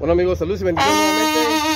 Bueno amigos, saludos y bendiciones nuevamente.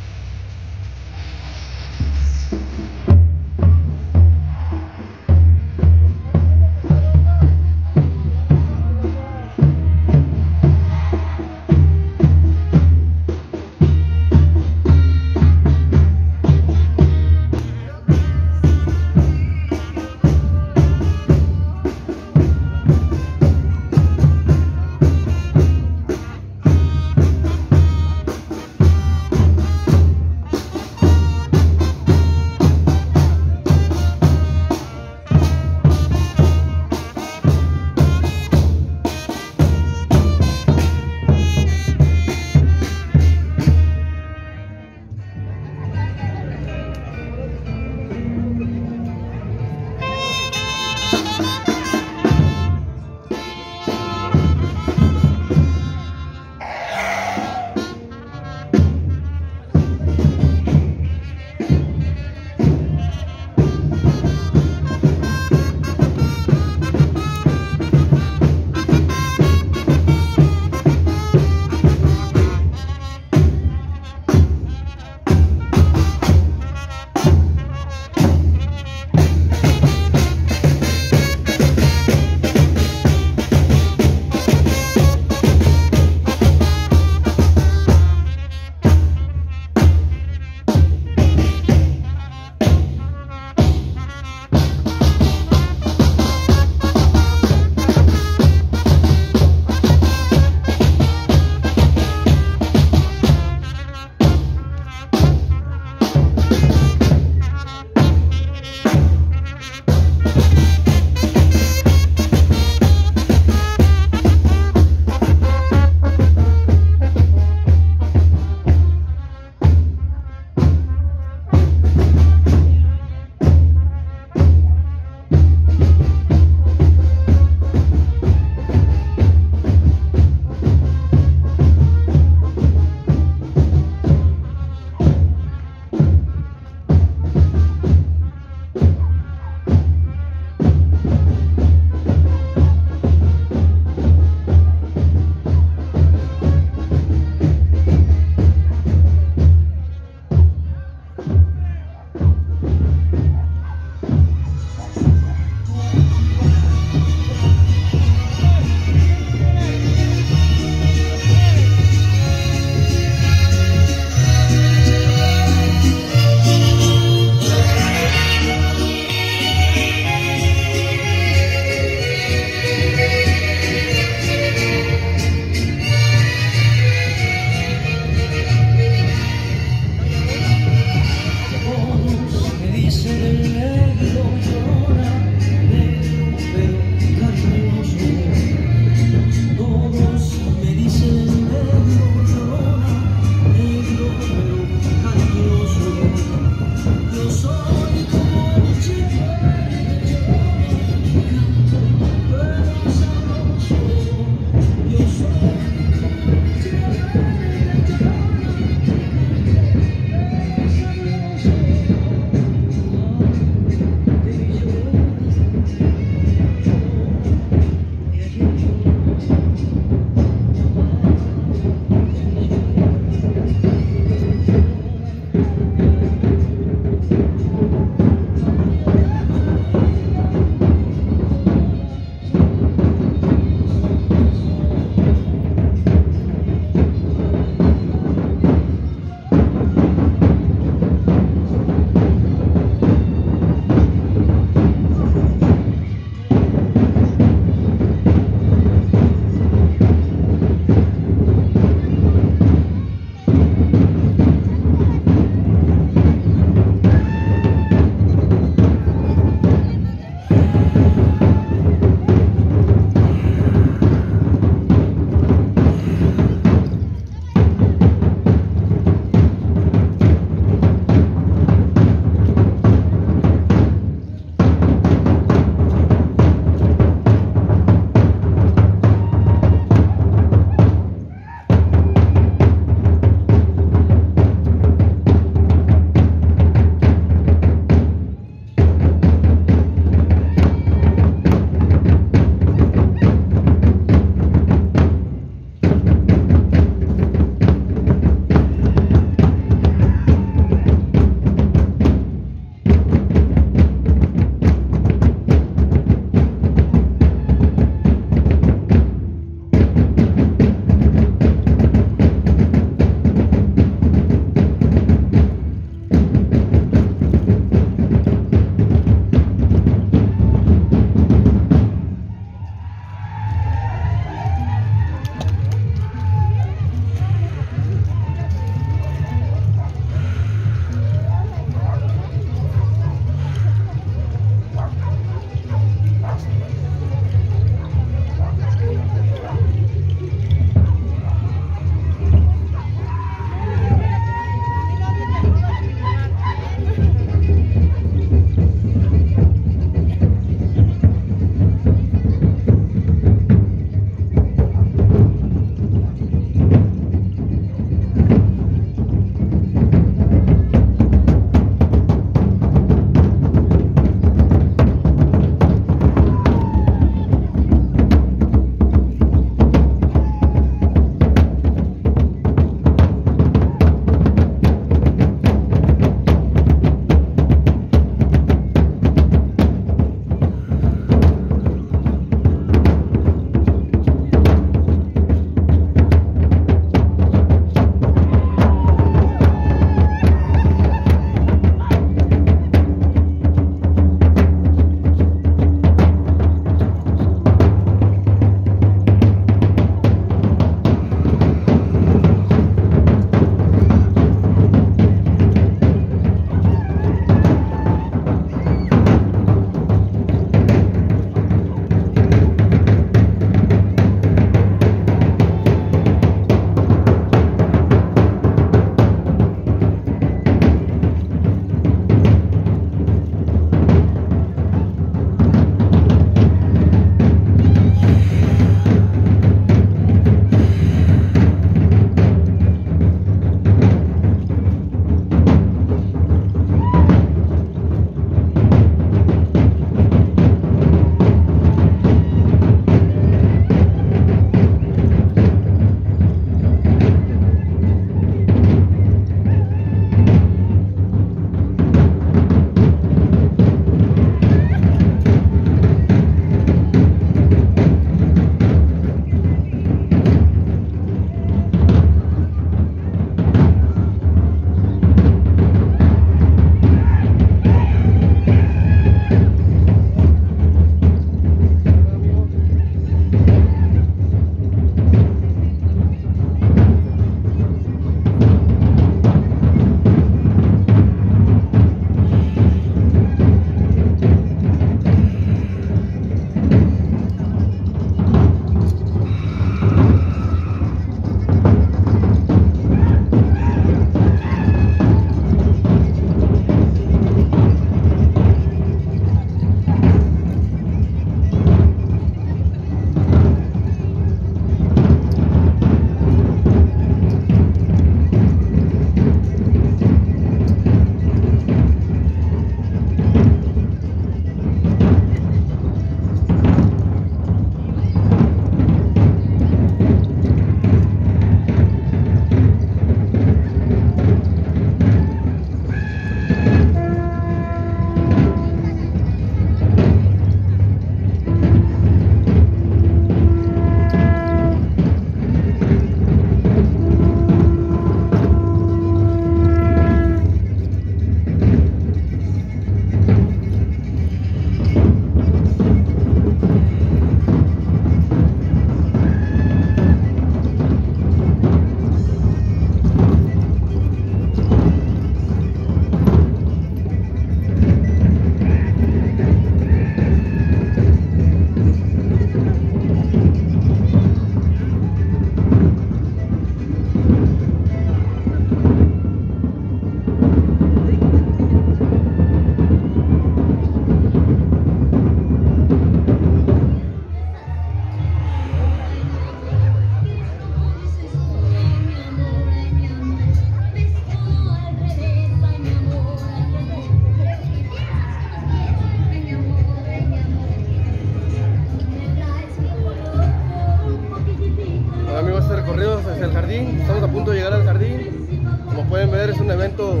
un evento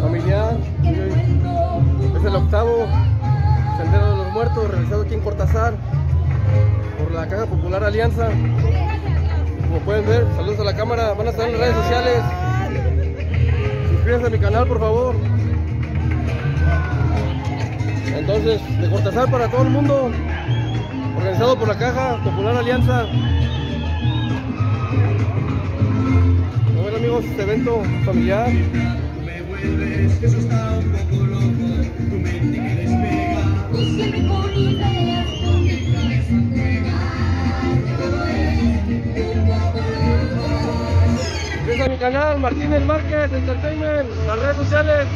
familiar. Es el octavo Sendero de los Muertos realizado aquí en Cortazar por la Caja Popular Alianza. Como pueden ver, saludos a la cámara, van a estar en las redes sociales. Suscríbanse a mi canal, por favor. Entonces, de Cortazar para todo el mundo, organizado por la Caja Popular Alianza. Amigos, evento familiar. Mi a mi canal, Martínez Márquez Entertainment, las redes sociales.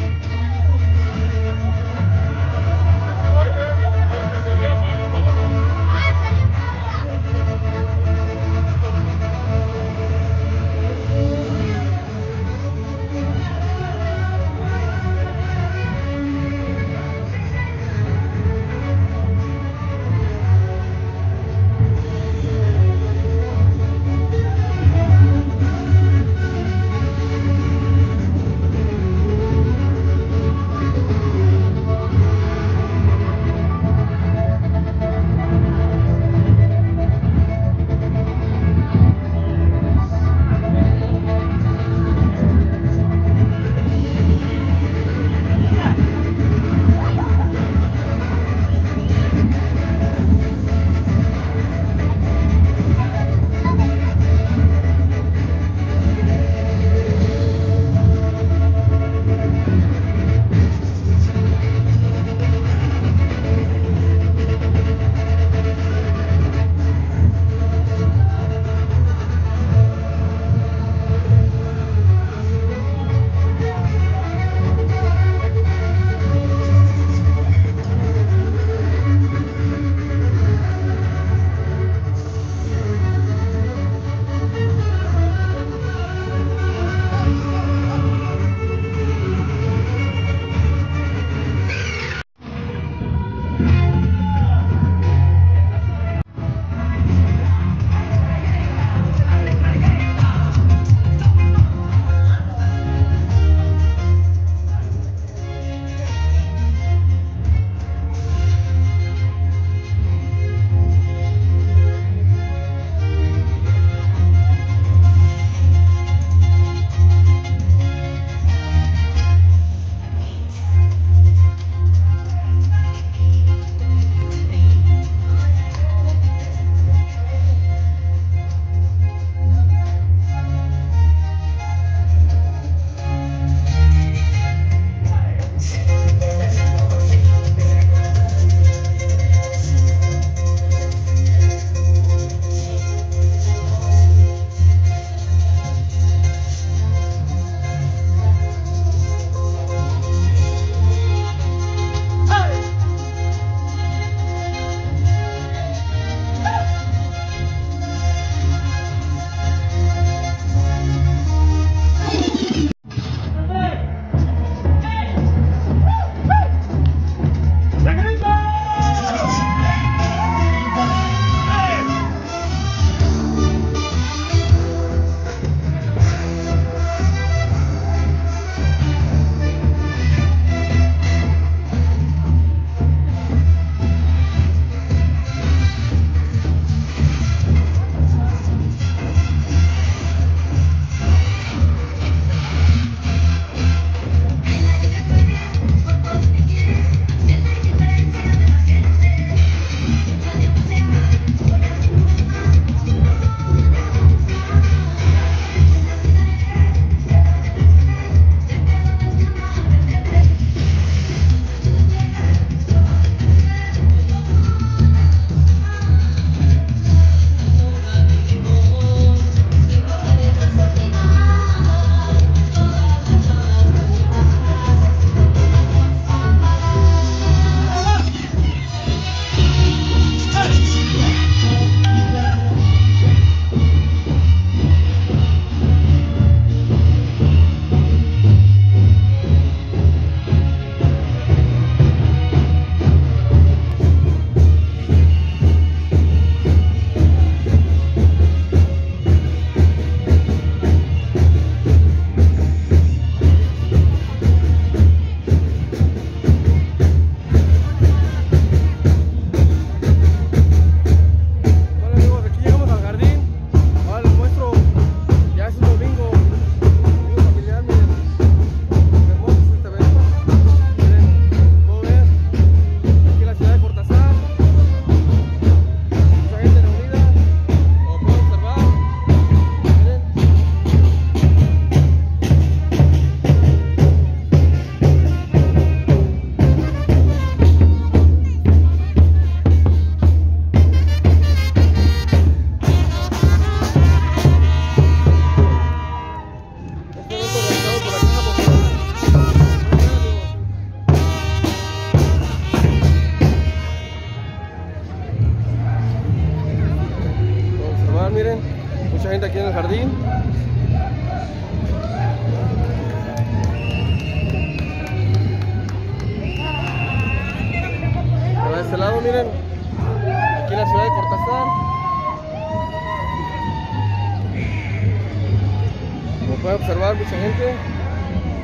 Como pueden observar, mucha gente.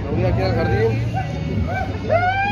Reunida aquí en el jardín.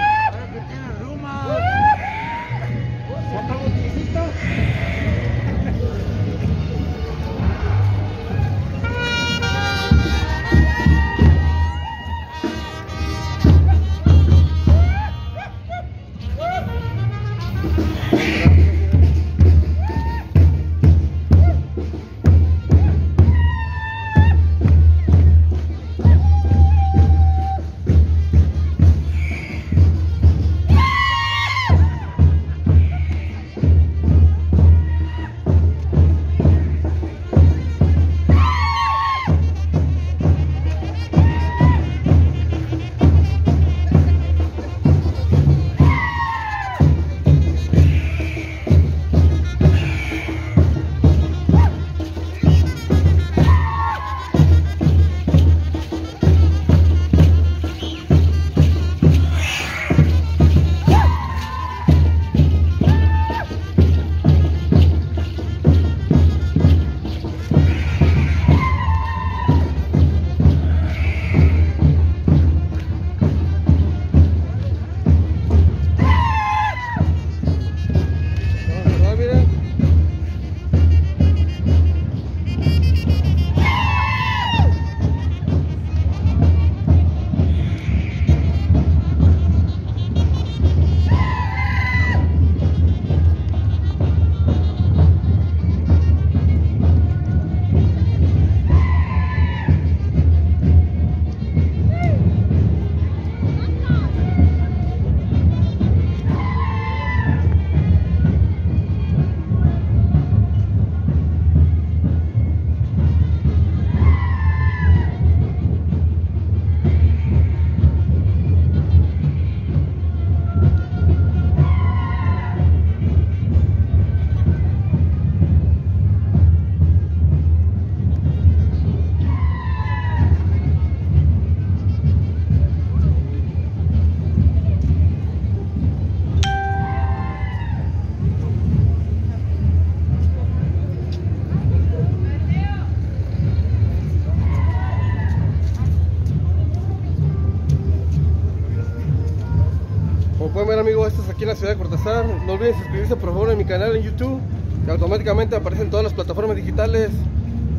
Ciudad de Cortázar. No olviden suscribirse por favor en mi canal en YouTube, que automáticamente aparecen todas las plataformas digitales.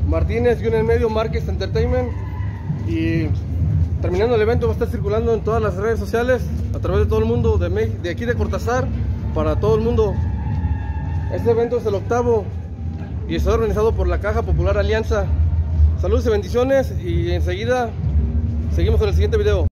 Martínez y en medio, Márquez Entertainment. Y terminando el evento va a estar circulando en todas las redes sociales, a través de todo el mundo, de aquí de Cortázar, para todo el mundo. Este evento es el octavo y está organizado por la Caja Popular Alianza. Saludos y bendiciones y enseguida seguimos con el siguiente video.